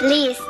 Please